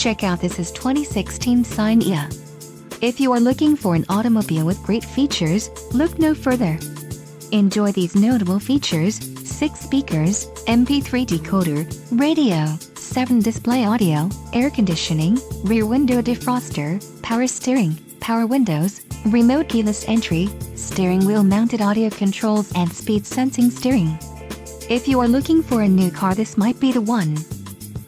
Check out this is 2016 Scion iA. If you are looking for an automobile with great features, look no further. Enjoy these notable features, 6 speakers, MP3 decoder, radio, 7 display audio, air conditioning, rear window defroster, power steering, power windows, remote keyless entry, steering wheel mounted audio controls and speed sensing steering. If you are looking for a new car this might be the one.